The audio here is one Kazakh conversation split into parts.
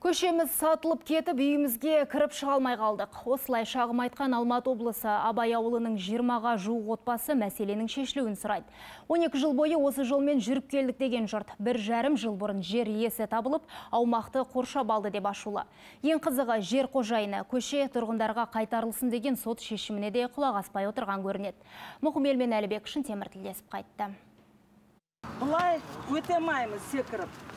Көшеміз сатылып кетіп, үйімізге кіріп шыға алмай қалдық. Осылай шағым айтқан Алматы облысы Абай ауылының 20-ға жуық отбасы мәселенің шешілуін сұрайды. 12 жыл бойы осы жолмен жүріп келдік деген жұрт. Бір жарым жыл бұрын жер иесі табылып, аумақты қоршап алды деп ашулы. Ең қызығы жер қожайыны көше тұрғындарға қайтарылсын деген сот шешіміне де құлақ аспай отырған көрінеді. Мұқым елмен Әлібек үшін темір тілдесіп қайтты. Бұлай өте секіріп.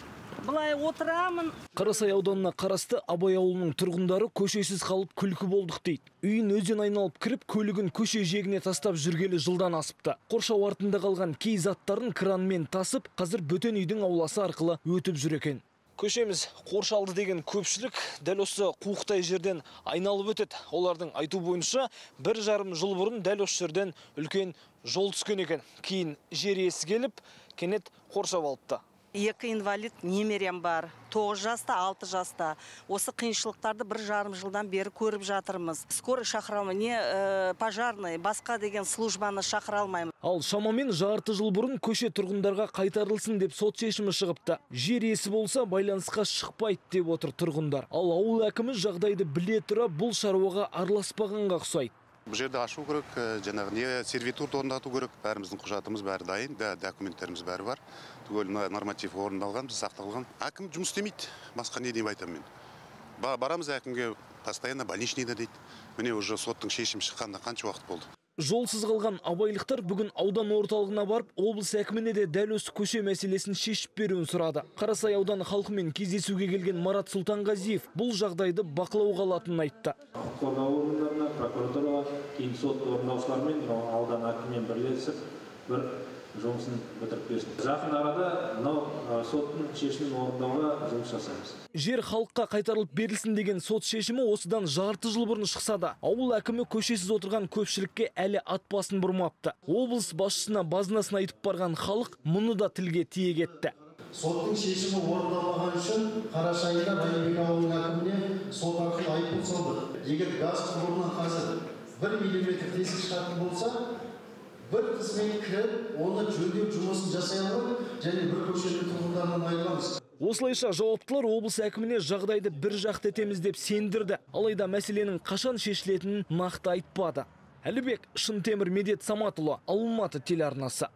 Бұлай отырамын, Қарасай ауданына қарасты Абай ауылының тұрғындары көшесіз қалып күлкі болдық дейді. Үйін өзен айналып кіріп, көлігін көше жегіне тастап жүргелі жылдан асыпты. Қоршау артында қалған кей заттарын кранмен тасып, қазір бөтен үйдің ауласы арқылы өтіп жүр екен. Көшеміз қоршалды деген көпшілік дәл осы қуықтай жерден айналып өтеді. Олардың айту бойынша бір жарым жыл бұрын дәл осы жерден үлкен жол түскен екен. Кейін жер иесі келіп, кенет қоршап алыпты. Екі инвалид немерем бар. 9 жаста, 6 жаста. Осы қиыншылықтарды бір жарым жылдан бері көріп жатырмыз. Скорый шақыра алмай, не э, пожарный, басқа деген службаны шақыра алмаймын. Ал шамамен жарты жыл бұрын көше тұрғындарға қайтарылсын деп сот шешімі шығыпты. Жер иесі болса байланысқа шықпайды деп отыр тұрғындар. Ал ауыл әкімі жағдайды біле тұра бұл шаруаға араласпағанға ұқсайды. Бұл жерді ашу керек ә, жаңағы не сервитут орнату керек бәріміздің құжатымыз бәрі дайын да, документтеріміз бәрі бар. Түгел но- норматив орындалған сақталған әкім жұмыс істемейді басқа не деп айтамын мен. Ба- барамыз әкімге постоянно больничныйда дейді міне уже соттың шешімі шыққанына қанша уақыт болды? Жолсыз қалған абайлықтар бүгін аудан орталығына барып, облыс әкіміне де дәл осы көше мәселесін шешіп беруін сұрады. Қарасай ауданы халқымен кездесуге келген Марат Сұлтанғазиев бұл жағдайды бақылауға алатынын айтты. құқық қорғау органдарына прокуратураға кейін сот орындаушылармен аудан әкімімен бірлесіп бір жұмысын бітіріп берсін жақын арада мынау соттың шешімін орындауға жұмыс жасаймыз Жер халыққа қайтарылып берілсін деген сот шешімі осыдан жарты жыл бұрын шықса да, ауыл әкімі көшесіз отырған көпшілікке әлі ат басын бұрмапты. Облыс басшысына базынасын айтып барған халық мұны да тілге тиек етті. соттың шешімі орындалмаған үшін қараша айында райымбек ауылының әкіміне сот арқылы айыппұл салды егер газ құбырынан қазір бір миллиметр тесік шығатын болса бір қызмет кіріп оны жөндеу жұмысын жасай алмай және бір көшенің тұрғындарынан айырыламыз Осылайша жауаптылар облыс әкіміне жағдайды бір жақты етеміз деп сендірді. Алайда мәселенің қашан шешілетінін нақты айтпады. Әлібек Шынтемір Медет Саматұлы, Алматы телеарнасы.